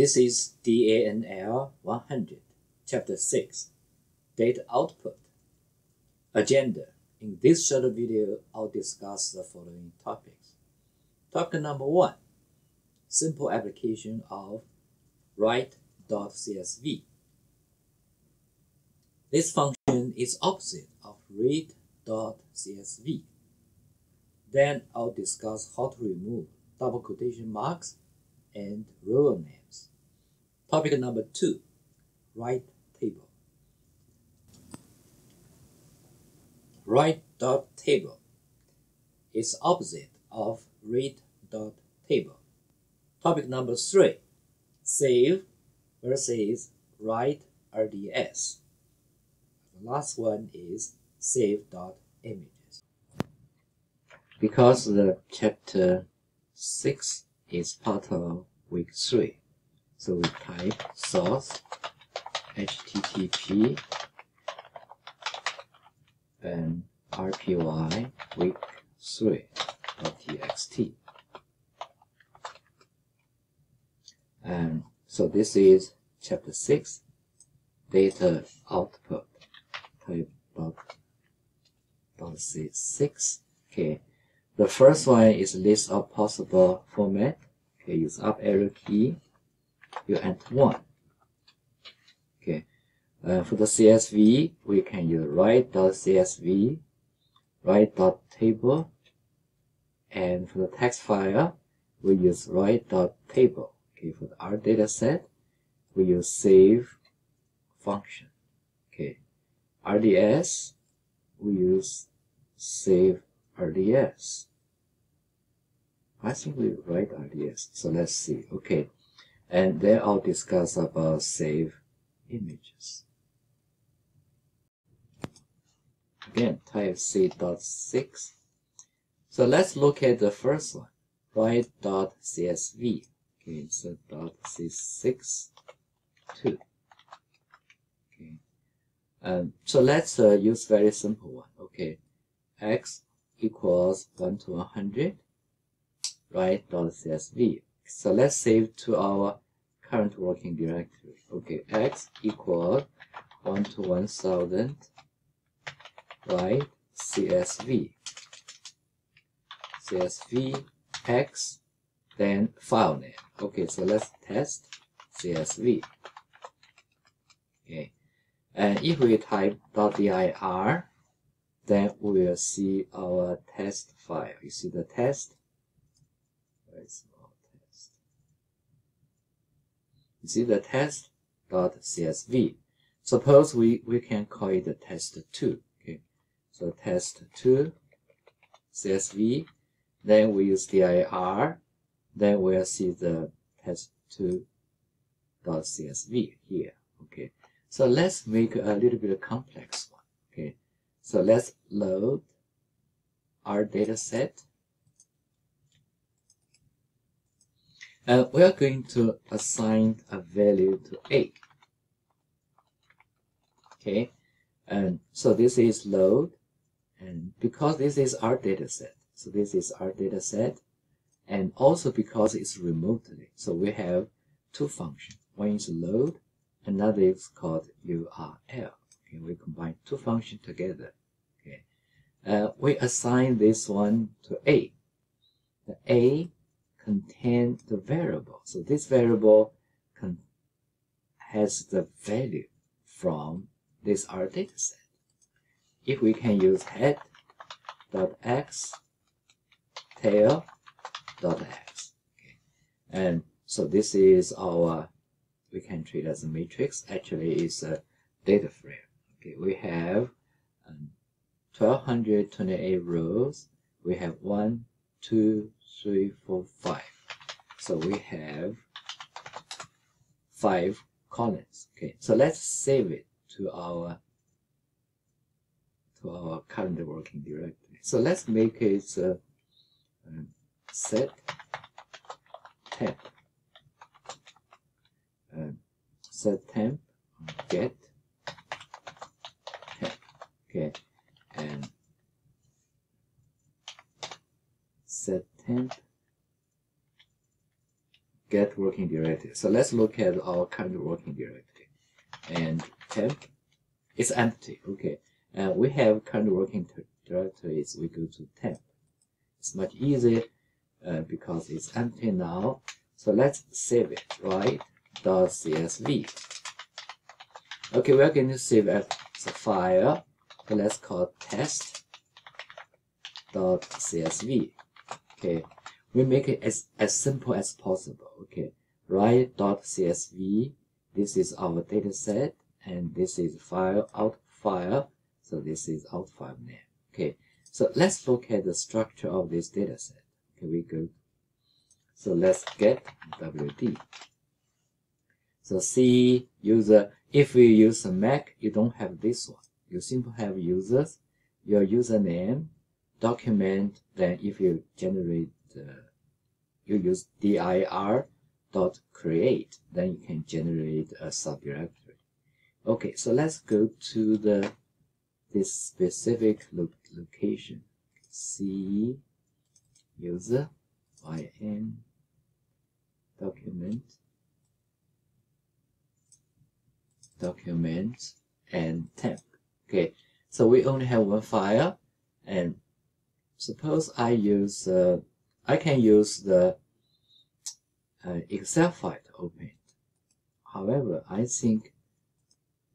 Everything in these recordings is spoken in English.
This is DANL 100, Chapter 6, Data Output. Agenda. In this short video, I'll discuss the following topics. Topic number one, simple application of write.csv. This function is opposite of read.csv. Then I'll discuss how to remove double quotation marks and row names. Topic number two, write table. Write dot table is opposite of read dot table. Topic number three, save versus write RDS. The last one is save dot images. Because the chapter six is part of week 3. So we type source http and rpy week 3 txt. And so this is chapter 6 data output type dot, dot c6 okay the first one is list of possible format. Okay, use up arrow key. You enter one. Okay. Uh, for the CSV, we can use write.csv, write.table, and for the text file, we use write.table. Okay, for the R data set, we use save function. Okay, RDS, we use save RDS. I think we write RDS. So let's see. Okay. And then I'll discuss about save images. Again, type C.6. So let's look at the first one. Write.csv. Okay, so dot C6 2. Okay. Um, so let's uh, use very simple one. Okay. X equals 1 to 100 write.csv. So let's save to our current working directory. Okay, x equal 1 to 1000 write csv. csv x then file name. Okay, so let's test csv. Okay, and if we type .dir, then we will see our test file. You see the test very small test. You see the test.csv. Suppose we, we can call it the test2. Okay. So test2 CSV. Then we use dir. Then we'll see the test2.csv here. Okay. So let's make a little bit complex one. Okay. So let's load our data set And we are going to assign a value to A. Okay, and so this is load, and because this is our data set, so this is our data set, and also because it's remotely, so we have two functions. One is load, another is called URL. Okay, we combine two functions together. Okay, uh, we assign this one to A. The A contain the variable. So this variable has the value from this R data set. If we can use head dot x tail dot x okay. and so this is our we can treat as a matrix actually it's a data frame okay we have um, 1228 rows we have one two three, four, five. So we have five columns. Okay, so let's save it to our to our current working directory. So let's make it uh, um, set temp um, set temp get temp. Okay, 10th get working directory. So let's look at our current working directory, And temp, it's empty. Okay. Uh, we have current working directories. We go to temp. It's much easier uh, because it's empty now. So let's save it, right? Dot CSV. Okay, we're going to save as a file. So let's call test dot CSV. Okay, we make it as, as simple as possible. Okay, write.csv. This is our data set, and this is file out file. So this is out file name. Okay, so let's look at the structure of this data set. Okay, we go. So let's get WD. So C user, if we use a Mac, you don't have this one. You simply have users, your username, document, then if you generate, you use dir dot create, then you can generate a subdirectory. Okay, so let's go to the this specific lo location. C user yn document document and temp. Okay, so we only have one file, and suppose I use uh, I can use the uh, Excel file to open it. However, I think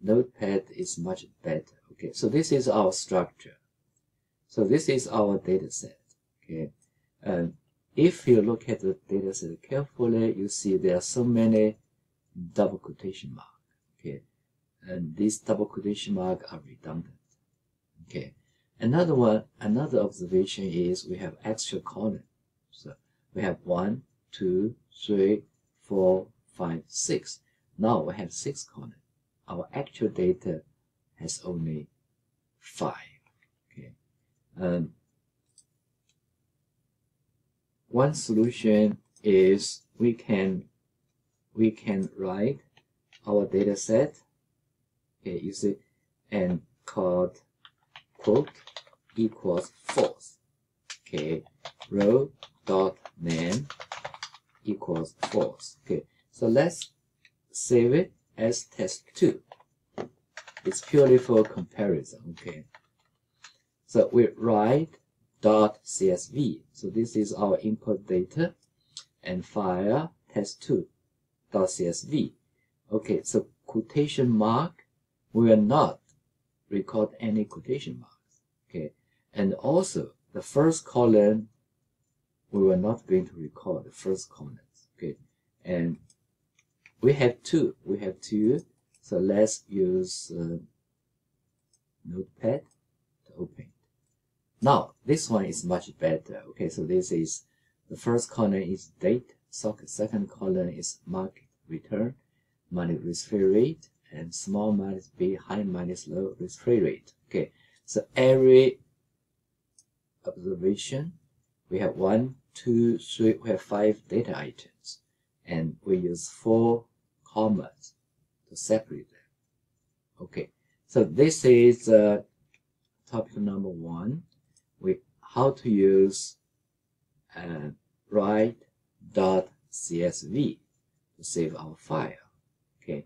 Notepad is much better. Okay, so this is our structure. So this is our data set. Okay, and if you look at the data set carefully, you see there are so many double quotation marks. Okay, and these double quotation marks are redundant. Okay, another one, another observation is we have extra column. So we have one, two, three, four, five, six. Now we have six columns. Our actual data has only five. Okay, um, one solution is we can we can write our data set okay, and called quote equals false. Okay row dot name equals false. Okay so let's save it as test2 it's purely for comparison okay? So we write dot csv so this is our input data and file test2 dot csv okay so quotation mark will not record any quotation marks. And also the first column we were not going to record the first column, Okay, and we have two. We have two. So let's use uh, Notepad to open. Now this one is much better. Okay, so this is the first column is date. Second column is market return, money risk-free rate, and small minus b, high minus low risk-free rate. Okay, so every observation, we have one, two, three, we have five data items, and we use four commas to separate them. Okay, so this is uh, topic number one. We how to use uh, write.csv to save our file. Okay,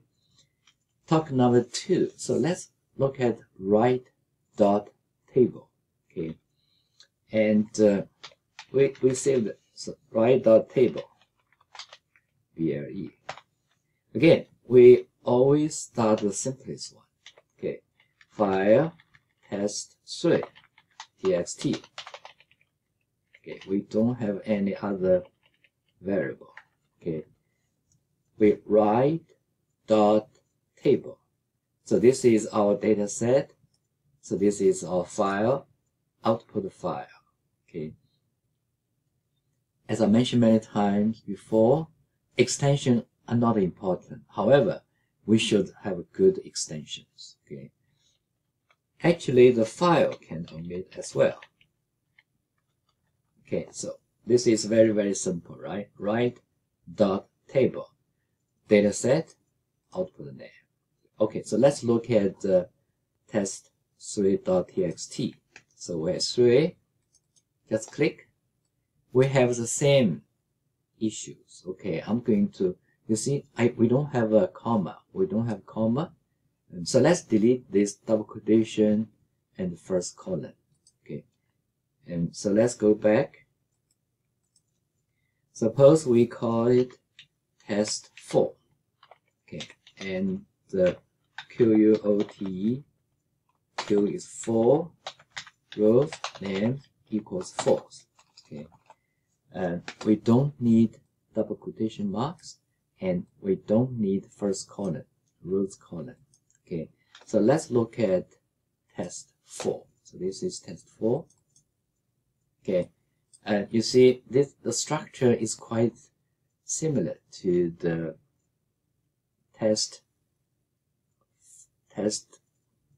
topic number two. So let's look at write dot table. Okay, and uh, we we saved write dot table. BLE. Again, we always start the simplest one. Okay, file test three txt. Okay, we don't have any other variable. Okay, we write dot table. So this is our data set. So this is our file, output file. Okay. As I mentioned many times before, extensions are not important. However, we should have good extensions. Okay. Actually, the file can omit as well. Okay, so this is very, very simple, right? Write dot table, data set, output name. Okay, so let's look at the test3.txt. So we have 3, just click. We have the same issues. Okay, I'm going to, you see, I we don't have a comma. We don't have comma. So let's delete this double quotation and the first colon. Okay, and so let's go back. Suppose we call it test 4. Okay, and the Q-U-O-T, Q is 4, rows name equals false. Okay, and we don't need double quotation marks, and we don't need first column, rows column. Okay, so let's look at test 4. So this is test 4. Okay, and you see this the structure is quite similar to the test test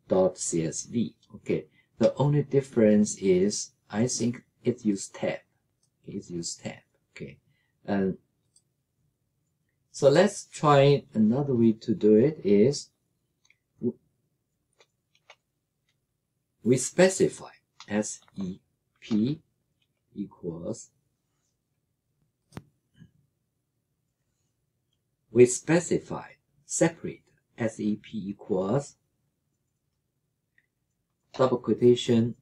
dot csv Okay, the only difference is I think it used tab. Okay, it used tab. Okay, and so let's try another way to do it is we specify SEP equals we specify separate SEP equals double quotation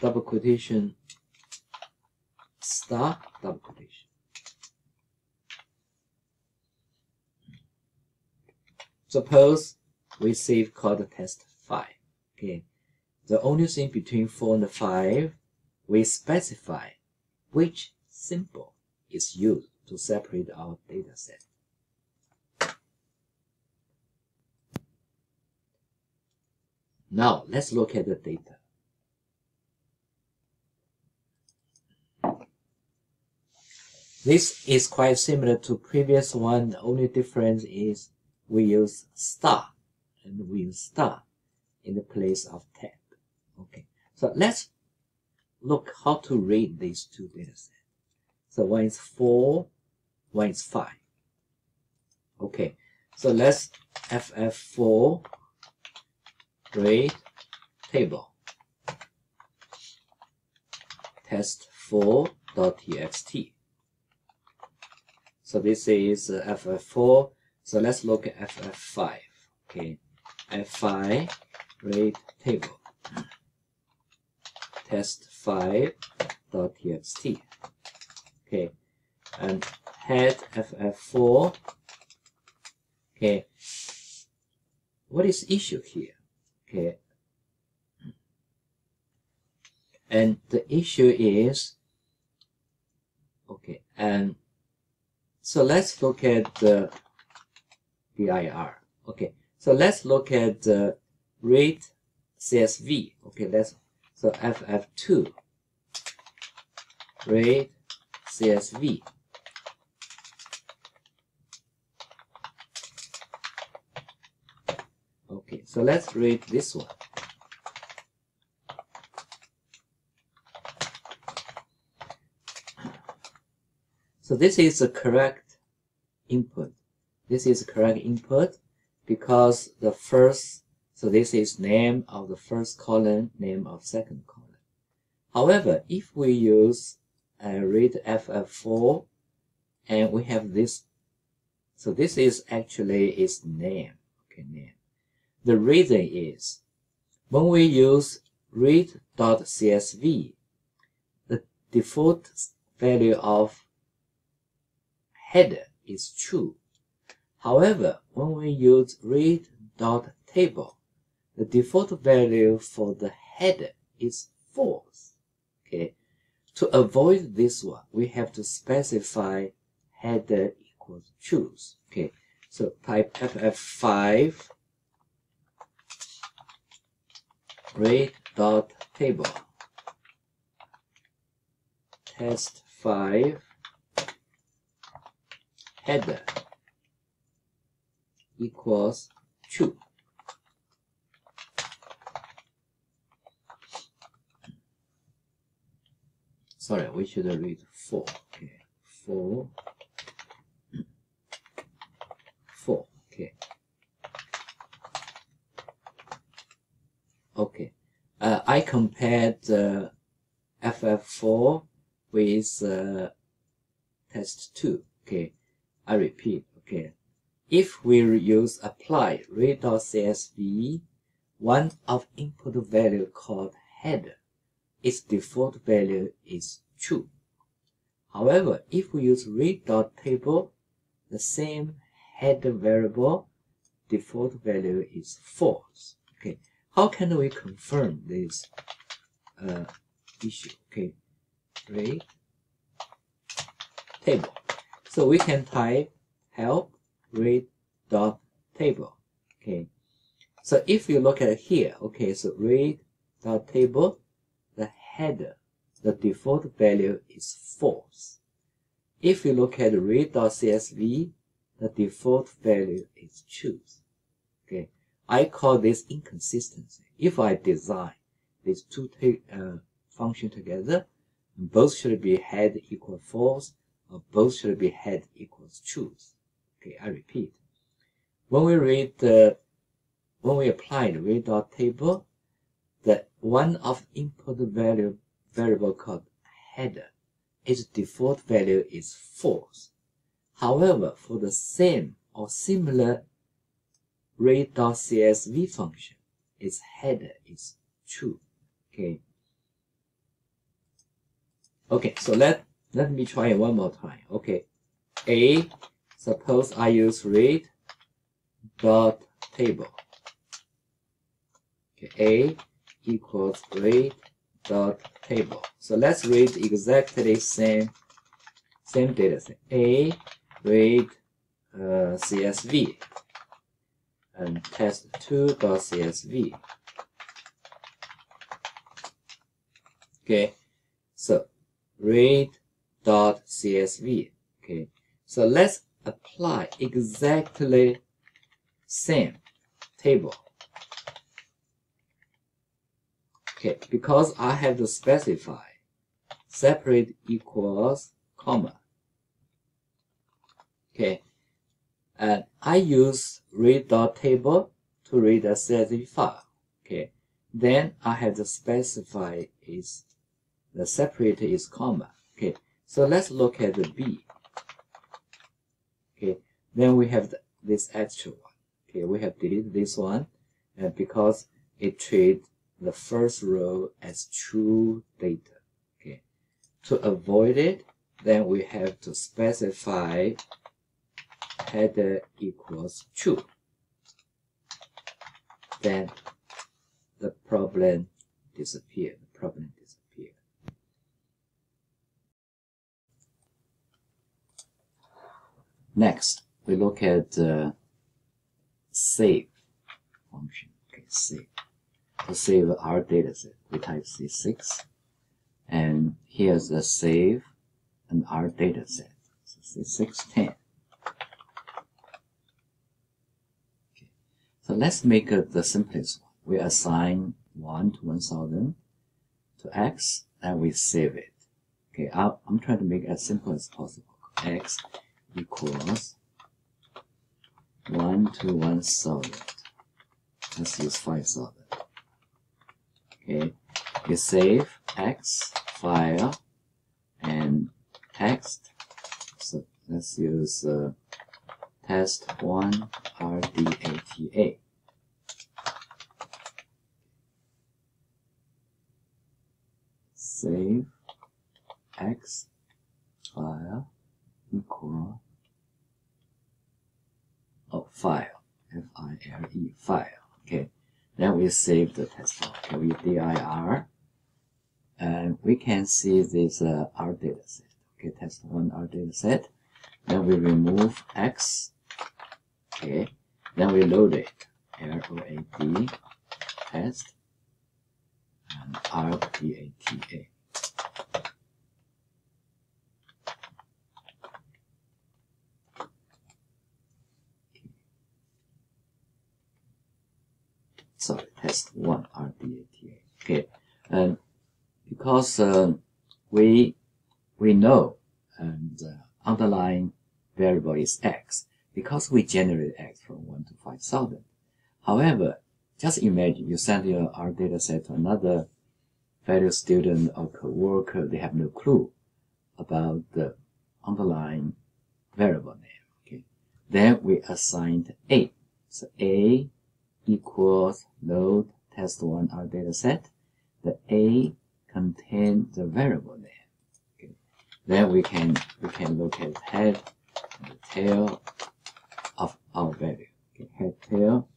double quotation star double quotation suppose we save called test 5 okay the only thing between 4 and 5 we specify which symbol is used to separate our data set. Now, let's look at the data. This is quite similar to previous one. The only difference is we use star and we use star in the place of tab. Okay, so let's look how to read these two data sets. So one is 4, one is 5. Okay, so let's FF4 read table test4.txt. So this is uh, FF4. So let's look at FF5. Okay, F5 read table test5.txt. Okay, and head FF4. Okay, what is issue here? Okay, and the issue is okay, and so let's look at uh, the dir. Okay, so let's look at uh, the read CSV. Okay, let's so FF2 read CSV. Okay, so let's read this one. So this is the correct input. This is the correct input because the first, so this is name of the first column, name of second column. However, if we use uh, read FF4 and we have this, so this is actually its name, okay, name. The reason is when we use read.csv, the default value of header is true. However, when we use read.table, the default value for the header is false. Okay. To avoid this one, we have to specify header equals choose. Okay. So type ff5 read dot table test 5 header equals 2. Sorry, we should read 4. Okay, 4. 4. Okay. Okay. Uh, I compared the FF4 with uh, test 2. Okay, I repeat. Okay, if we use apply read.csv, one of input value called header, its default value is true. However, if we use read.table, the same header variable default value is false. Okay, how can we confirm this uh, issue? Okay, read table. So we can type help read dot table. Okay, so if you look at here, okay, so read dot table, the header, the default value is false. If you look at read.csv, the default value is true. Okay, I call this inconsistency. If I design these two uh, functions together, both should be head equal false, both should be head equals truth. Okay, I repeat. When we read the, when we apply the read dot table, the one of input value variable called header, its default value is false. However, for the same or similar read.csv function, its header is true. Okay. Okay, so let let me try it one more time. Okay. A, suppose I use read dot table. Okay, A equals read dot table. So let's read exactly same same data set. A read uh, CSV and test2 dot CSV. Okay, so read dot CSV. Okay, so let's apply exactly same table. Okay, because I have to specify separate equals comma. Okay, and I use read dot table to read a CSV file. Okay, then I have to specify is the separate is comma. Okay, so let's look at the B. Okay, then we have the, this extra one. Okay, we have deleted this one, and because it treats the first row as true data. Okay, to avoid it, then we have to specify header equals true. Then the problem disappeared. The problem Next, we look at the save function. Okay, save. To save our dataset, we type C6, and here's the save and our dataset. So C610. Okay. So let's make it the simplest one. We assign 1 to 1000 to x, and we save it. Okay, i am trying to make it as simple as possible. x equals 1 to 1000. Let's use 5000. Okay, you save x file and text. So let's use uh, test one rdata. Save x file equal oh file f i l e file okay? Then we save the test file okay? We dir and we can see this uh, our data set okay? Test one R data set. Then we remove x okay? Then we load it l-o-a-d test and r-d-a-t-a sorry test one rdata okay and because uh, we we know and uh, underlying variable is x because we generate x from 1 to 5000 however just imagine you send your R data set to another fellow student or co-worker they have no clue about the underlying variable name. Okay. Then we assigned A. So A equals load test one R data set. The A contains the variable name. Okay. Then we can we can look at head and tail of our value. Okay. Head tail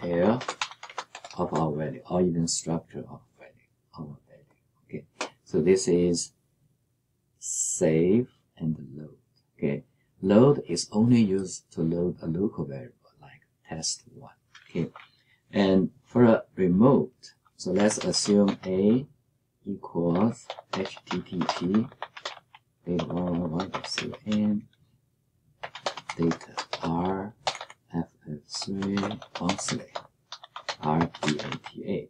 tail of our value or even structure of value our value. Okay. So this is save and load. Okay. Load is only used to load a local variable like test1. Okay. And for a remote, so let's assume A equals HTTP data 111.cn data R FF3 monthly RDATA.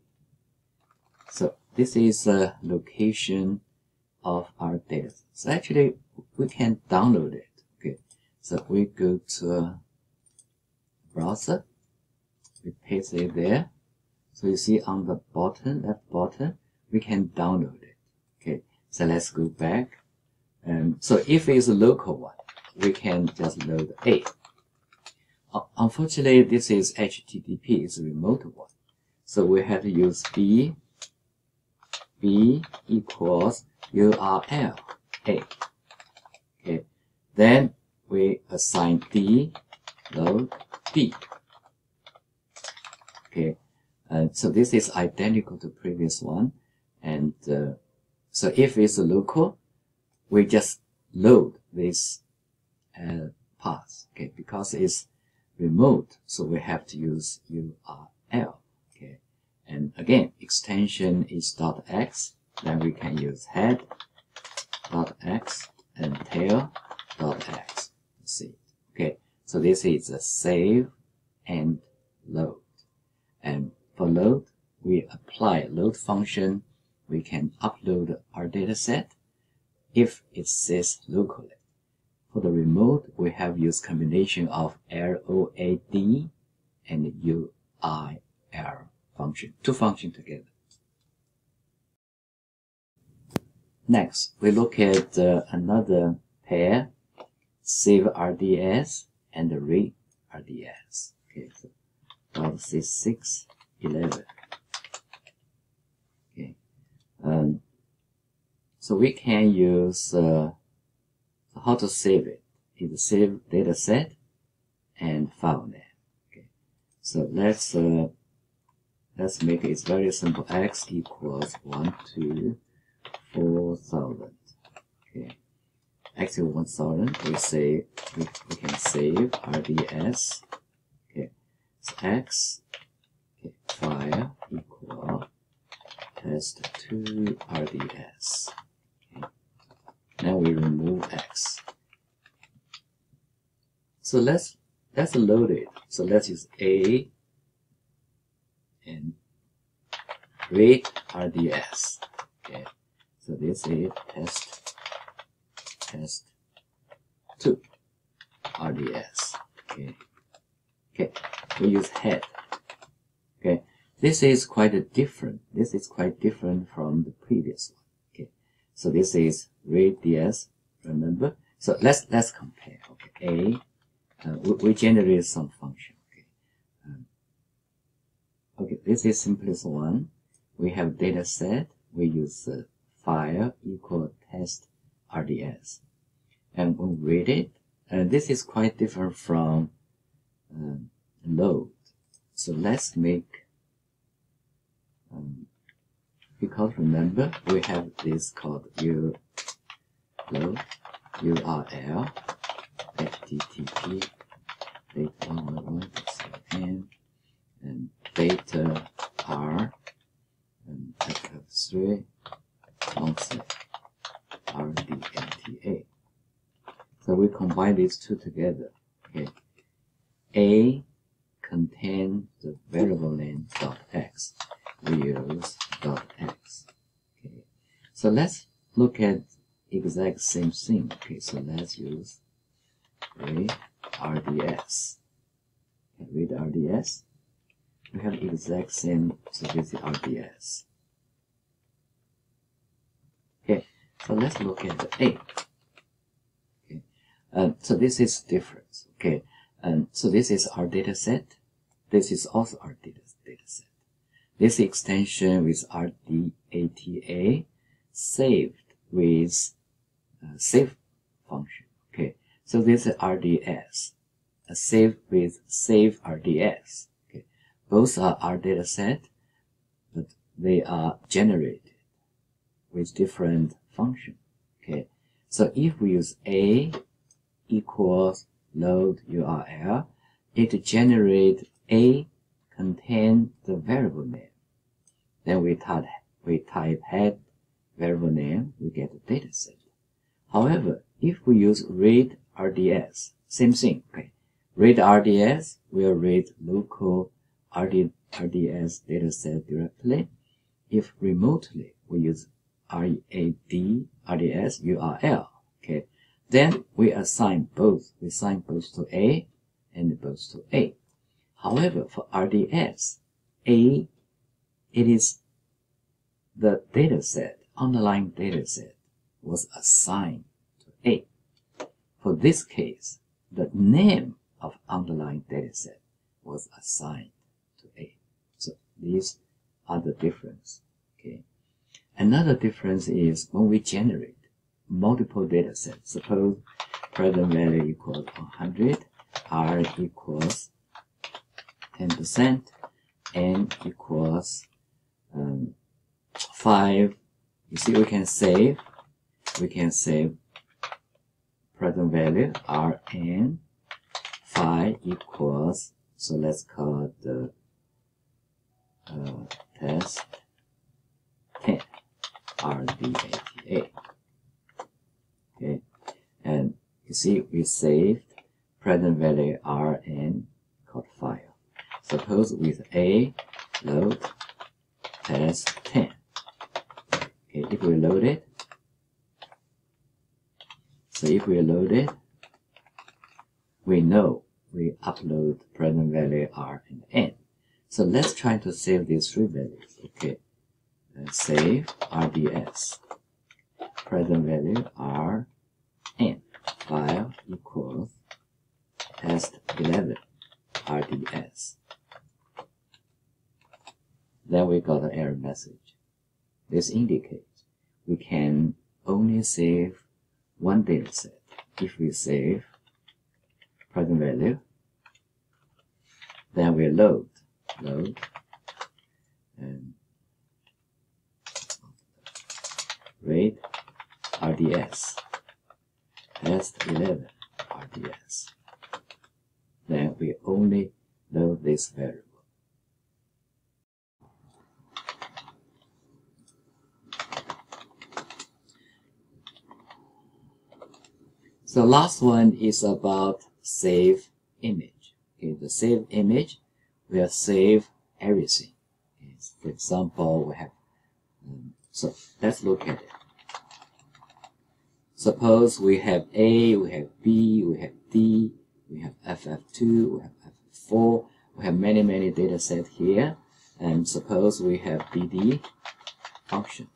So this is a location of our data. So actually we can download it. So we go to browser, we paste it there. So you see on the bottom, left bottom, we can download it. Okay. So let's go back. And so if it's a local one, we can just load A. Uh, unfortunately, this is HTTP, it's a remote one. So we have to use B, B equals URL A. Okay. Then we assign D, load B. Okay. So this is identical to previous one. And uh, so if it's a local, we just load this uh, path, okay, because it's remote, so we have to use URL, okay. And again, extension is dot .x, then we can use head dot .x and tail .x. Okay. So this is a save and load. And for load, we apply load function. We can upload our data set if it says locally. For the remote, we have used combination of LOAD and URL function, two functions together. Next, we look at uh, another pair, save RDS and read RDS. Okay, so dot C6 11. Okay, um, so we can use uh, how to save it. it is save data set and file name. Okay, so let's uh, let's make it very simple. X equals one to four thousand. Okay, Equals one thousand. We say we, we can save RDS. Okay, so X okay, equal test two RDS. Now we remove x. So let's let's load it. So let's use a and read RDS. Okay. So this is test test two RDS. Okay. Okay. We use head. Okay. This is quite a different. This is quite different from the previous one. Okay. So this is radius, remember? So let's let's compare. Okay, A, uh, we, we generate some function. Okay, um, okay, this is simplest one. We have data set. We use uh, file equal test RDS, and when we read it. And this is quite different from um, load. So let's make um, because remember we have this called u load url http data 111 and data r and ff3 concept rdata so we combine these two together okay a contains the variable name dot x we use dot x. Okay, so let's look at exact same thing. Okay, so let's use read RDS. Read RDS. we have exact same, so this is RDS. Okay, so let's look at the A. Okay, um, so this is difference. Okay, and so this is our data set. This is also our data, data set. This extension with RDATA saved with uh, save function. Okay, so this is RDS, a save with save RDS. Okay, both are our data set, but they are generated with different function. Okay, so if we use A equals load URL, it generate A contain the variable name. Then we type, we type head variable name, we get a data set. However, if we use read RDS, same thing, okay. Read RDS will read local RD, RDS dataset directly. If remotely, we use RAD RDS URL, okay. Then we assign both, we assign both to A and both to A. However, for RDS, A, it is the dataset, underlying data set was assigned to A. For this case, the name of underlying data set was assigned to A. So these are the difference. Okay. Another difference is when we generate multiple datasets. Suppose present value equals 100, R equals 10%, N equals um, 5. You see, we can save we can save present value rn phi equals so let's call the uh, test RB88. Okay, and you see we saved present value R in code file. Suppose with A load as 10. Okay, if we load it, so if we load it, we know we upload present value R and N. So let's try to save these three values. Okay, uh, save RDS. Present value R N. File equals test 11 RDS. Then we got an error message. This indicates we can only save one data set. If we save present value, then we load, load, and read RDS, test 11 RDS. Then we only know this variable. The last one is about save image. Okay, the save image will save everything. For example, we have, so let's look at it. Suppose we have A, we have B, we have D, we have FF2, we have FF4, we have many, many data set here. And suppose we have BD function.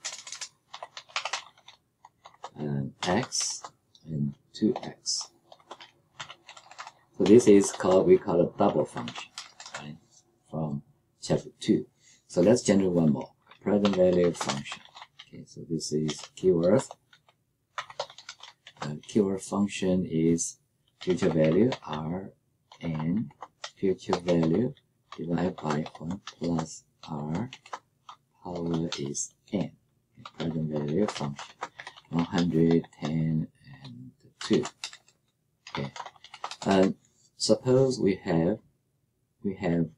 And X and 2x. So this is called, we call a double function, right, from chapter 2. So let's generate one more, present value function. Okay, so this is keyword. Uh, keyword function is future value r n future value divided by 1 plus r power is n. Present value function 110 and 2. Okay. And suppose we have we have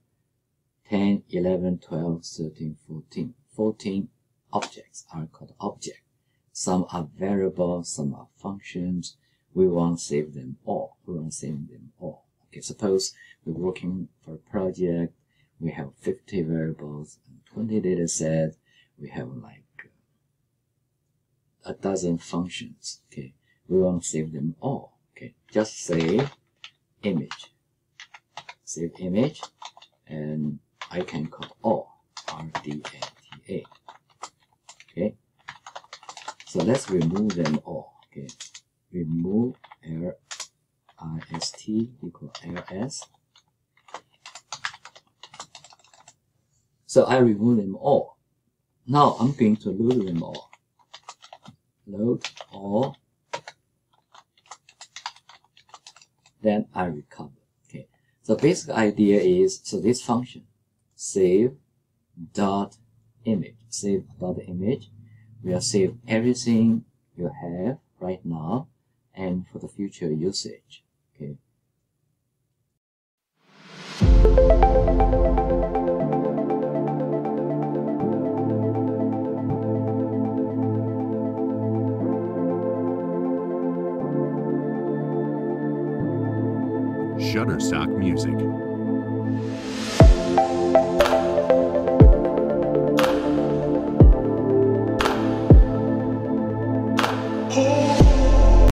10, 11, 12, 13, 14. 14 objects are called object. Some are variable, some are functions. We want to save them all. We want to save them all. Okay, suppose we're working for a project. We have 50 variables and 20 data sets. We have like a dozen functions. Okay, we want to save them all. Okay, just save image. Save image and I can call all RDATA. Okay. So let's remove them all. Okay. Remove LIST equal LS. So I remove them all. Now I'm going to load them all. Load all. Then I recover. Okay. So basic idea is so this function save dot image save dot image will save everything you have right now and for the future usage. Okay. Shutterstock Music.